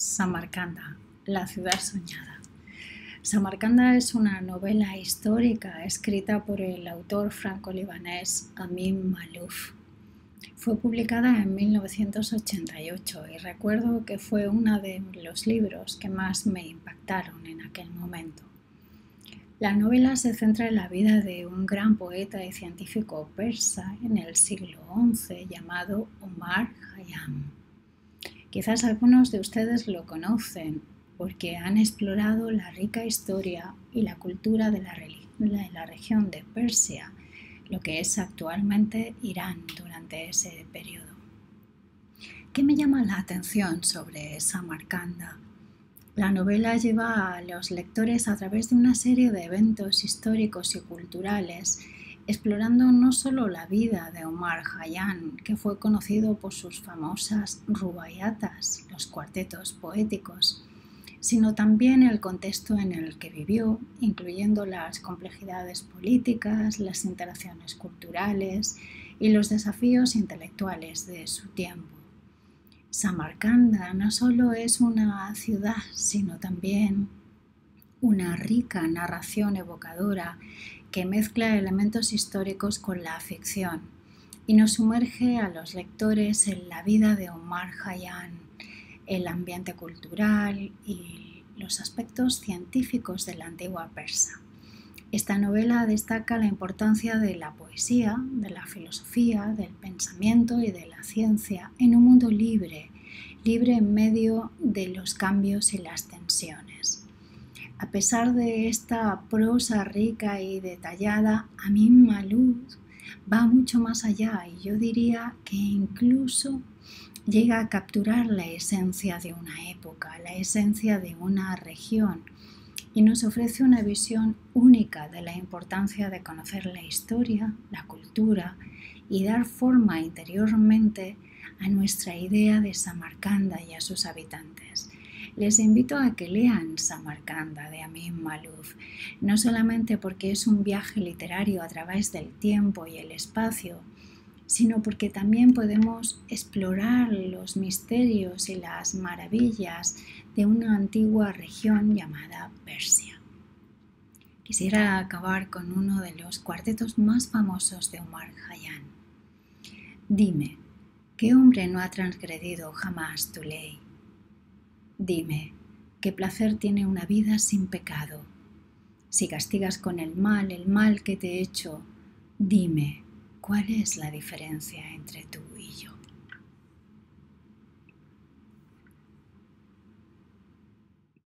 Samarcanda, la ciudad soñada. Samarcanda es una novela histórica escrita por el autor franco-libanés Amin Malouf. Fue publicada en 1988 y recuerdo que fue uno de los libros que más me impactaron en aquel momento. La novela se centra en la vida de un gran poeta y científico persa en el siglo XI llamado Omar Khayyam. Quizás algunos de ustedes lo conocen porque han explorado la rica historia y la cultura de la, la, región de Persia, lo que es actualmente Irán durante ese periodo. ¿Qué me llama la atención sobre Samarcanda? La novela lleva a los lectores a través de una serie de eventos históricos y culturales explorando no solo la vida de Omar Khayyam, que fue conocido por sus famosas rubayatas, los cuartetos poéticos, sino también el contexto en el que vivió, incluyendo las complejidades políticas, las interacciones culturales y los desafíos intelectuales de su tiempo. Samarcanda no solo es una ciudad, sino también una rica narración evocadora que mezcla elementos históricos con la ficción y nos sumerge a los lectores en la vida de Omar Khayyam, el ambiente cultural y los aspectos científicos de la antigua persa. Esta novela destaca la importancia de la poesía, de la filosofía, del pensamiento y de la ciencia en un mundo libre, libre en medio de los cambios y las tensiones. A pesar de esta prosa rica y detallada, Amin Maluz va mucho más allá y yo diría que incluso llega a capturar la esencia de una época, la esencia de una región y nos ofrece una visión única de la importancia de conocer la historia, la cultura y dar forma interiormente a nuestra idea de Samarcanda y a sus habitantes les invito a que lean Samarcanda de Amin Malouf, no solamente porque es un viaje literario a través del tiempo y el espacio, sino porque también podemos explorar los misterios y las maravillas de una antigua región llamada Persia. Quisiera acabar con uno de los cuartetos más famosos de Omar Khayyam. Dime, ¿qué hombre no ha transgredido jamás tu ley? Dime, ¿qué placer tiene una vida sin pecado? Si castigas con el mal el mal que te he hecho, dime, ¿cuál es la diferencia entre tú